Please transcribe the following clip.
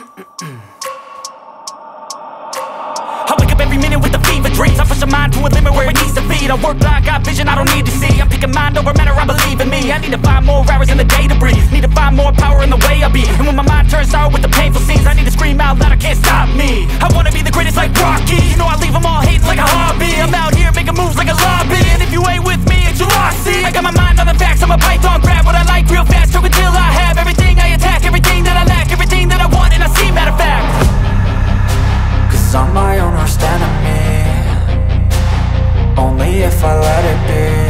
I wake up every minute with the fever dreams. I push my mind to a limit where it needs to feed I work blind, got vision I don't need to see. I'm picking mind over matter, I believe in me. I need to find more hours in the day to breathe. Need to find more power in the way I be. And when my mind turns sour with the painful scenes I need to scream out loud, I can't stop me. I wanna be the greatest like Rock Cause I'm my own worst enemy. Only if I let it be.